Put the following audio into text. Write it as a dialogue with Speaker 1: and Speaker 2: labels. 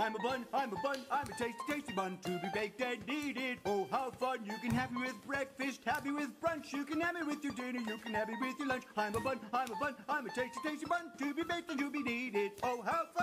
Speaker 1: I'm a bun, I'm a bun, I'm a tasty, tasty bun to be baked and eaten. Oh, how fun! You can have me with breakfast, have me with brunch. You can have me with your dinner, you can have me with your lunch. I'm a bun, I'm a bun, I'm a tasty, tasty bun to be baked and to be needed. Oh, how fun!